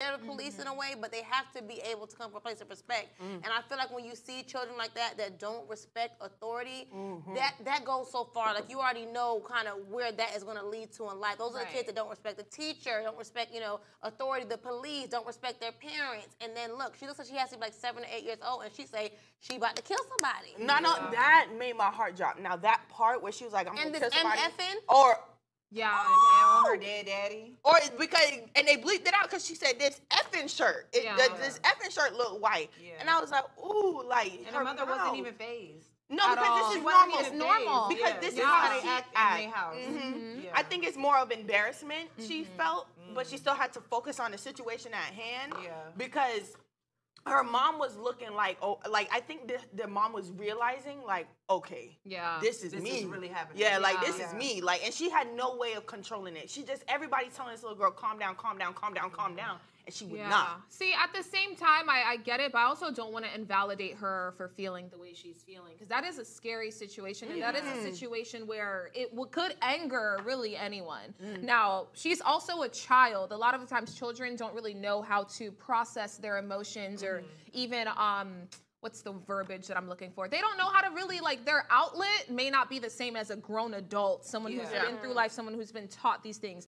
they're the police mm-hmm. in a way, but they have to be able to come from a place of respect. Mm. And I feel like when you see children like that that don't respect authority, mm-hmm. that that goes so far. Like you already know kind of where that is going to lead to in life. Those are right. the kids that don't respect the teacher, don't respect you know authority, the police, don't respect their parents. And then look, she looks like she has to be like seven or eight years old, and she say she about to kill somebody. No, yeah. no, that made my heart drop. Now that part where she was like, I'm and gonna kill somebody, MFing? or yeah, oh. And her dead daddy. Or because and they bleeped it out because she said this effing shirt. It, yeah. the, this effing shirt looked white. Yeah. And I was like, ooh, like And her, mother mouth. wasn't even phased. No, because this is normal. It's normal. Because yeah. this yeah. is how they act act. in their house. Mm-hmm. Mm-hmm. Yeah. I think it's more of embarrassment mm-hmm. she felt, but she still had to focus on the situation at hand. Yeah. Because her mom was looking like oh like I think the, the mom was realizing like okay yeah this is this me. is really happening. Yeah, yeah. like this yeah. is me. Like and she had no way of controlling it. She just everybody's telling this little girl calm down calm down calm down calm down. and she would yeah. not. See, at the same time, I, I get it, but I also don't want to invalidate her for feeling the way she's feeling because that is a scary situation, and that is a mm. situation where it w- could anger really anyone. Mm. Now, she's also a child. A lot of the times, children don't really know how to process their emotions mm. or even um what's the verbiage that I'm looking for? They don't know how to really like their outlet may not be the same as a grown adult, someone yeah. who's been through life, someone who's been taught these things.